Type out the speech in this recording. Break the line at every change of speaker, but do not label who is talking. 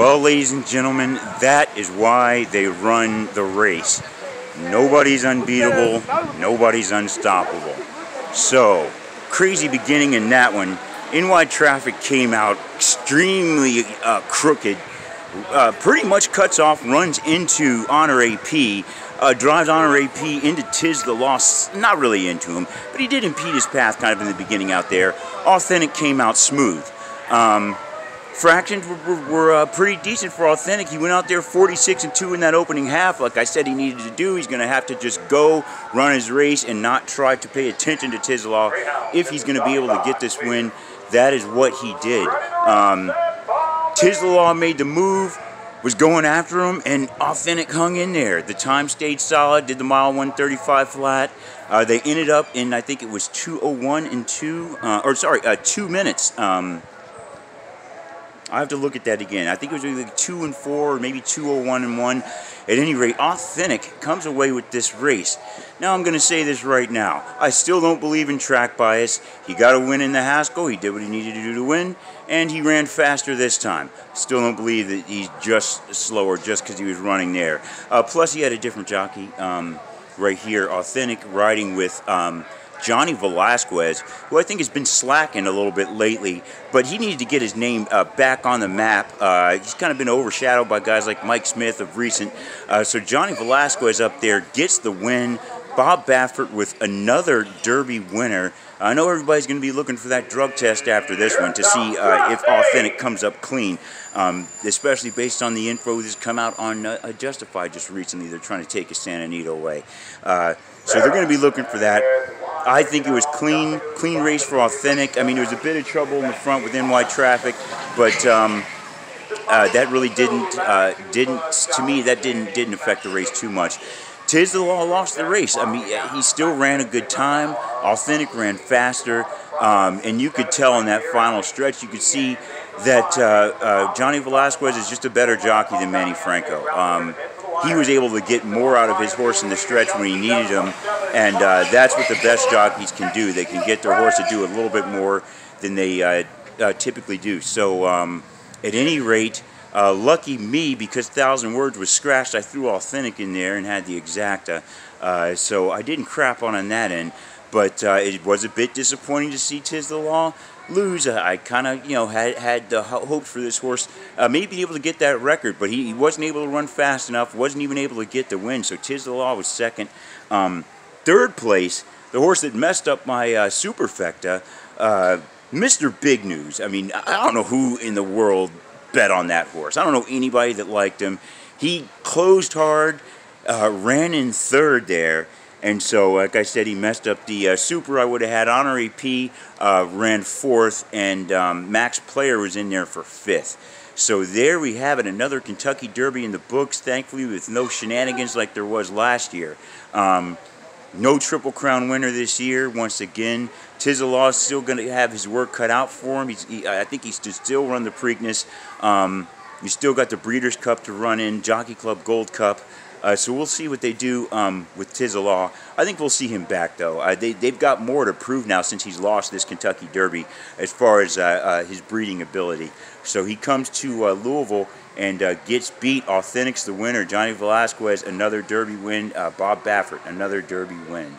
Well, ladies and gentlemen, that is why they run the race. Nobody's unbeatable, nobody's unstoppable. So, crazy beginning in that one. NY Traffic came out extremely uh, crooked, uh, pretty much cuts off, runs into Honor AP, uh, drives Honor AP into Tiz the Law, not really into him, but he did impede his path kind of in the beginning out there. Authentic came out smooth. Um, fractions were, were, were uh, pretty decent for Authentic. He went out there 46 and 2 in that opening half. Like I said, he needed to do. He's going to have to just go run his race and not try to pay attention to Tizlaw if he's going to be able to get this win. That is what he did. Um, Tizlaw made the move was going after him, and Authentic hung in there. The time stayed solid, did the mile 135 flat. Uh, they ended up in, I think it was 201 and 2, uh, or sorry, uh, 2 minutes. Um, I have to look at that again. I think it was either 2 and 4 or maybe 201 and 1. At any rate, Authentic comes away with this race. Now, I'm going to say this right now. I still don't believe in track bias. He got a win in the Haskell. He did what he needed to do to win, and he ran faster this time. Still don't believe that he's just slower just because he was running there. Uh, plus, he had a different jockey um, right here, Authentic, riding with... Um, Johnny Velazquez, who I think has been slacking a little bit lately, but he needed to get his name uh, back on the map. Uh, he's kind of been overshadowed by guys like Mike Smith of recent. Uh, so Johnny Velazquez up there gets the win. Bob Baffert with another Derby winner. I know everybody's going to be looking for that drug test after this one to see uh, if Authentic comes up clean, um, especially based on the info that's come out on uh, Justified just recently. They're trying to take a Santa Anita away. Uh, so they're going to be looking for that. I think it was clean, clean race for authentic. I mean, there was a bit of trouble in the front with NY traffic, but um, uh, that really didn't uh, didn't to me that didn't didn't affect the race too much. Tiz the Law lost the race. I mean, he still ran a good time. Authentic ran faster, um, and you could tell in that final stretch, you could see that uh, uh Johnny Velazquez is just a better jockey than Manny Franco. Um, he was able to get more out of his horse in the stretch when he needed him, and uh, that's what the best jockeys can do. They can get their horse to do a little bit more than they uh, uh, typically do. So, um, at any rate, uh, lucky me because Thousand Words was scratched. I threw Authentic in there and had the exacta, uh, so I didn't crap on on that end. But uh, it was a bit disappointing to see the Law lose. I kind of, you know, had had hope for this horse uh, maybe able to get that record, but he, he, wasn't able to run fast enough, wasn't even able to get the win. So the Law was second. Um, third place, the horse that messed up my uh, superfecta, uh, Mr. Big News. I mean, I don't know who in the world bet on that horse. I don't know anybody that liked him. He closed hard, uh, ran in third there and so, like I said, he messed up the uh, super. I would have had Honor AP uh, ran fourth, and um, Max Player was in there for fifth. So there we have it, another Kentucky Derby in the books, thankfully with no shenanigans like there was last year. Um, no Triple Crown winner this year, once again. Tizelaw is still going to have his work cut out for him. He, I think he's to still run the Preakness. Um, you still got the Breeders' Cup to run in, Jockey Club Gold Cup. Uh, so we'll see what they do um, with Tizelaw. I think we'll see him back, though. Uh, they, they've got more to prove now since he's lost this Kentucky Derby as far as uh, uh his breeding ability. So he comes to uh, Louisville and uh, gets beat. Authentics the winner. Johnny Velazquez, another Derby win. Bob Baffert, another Derby win.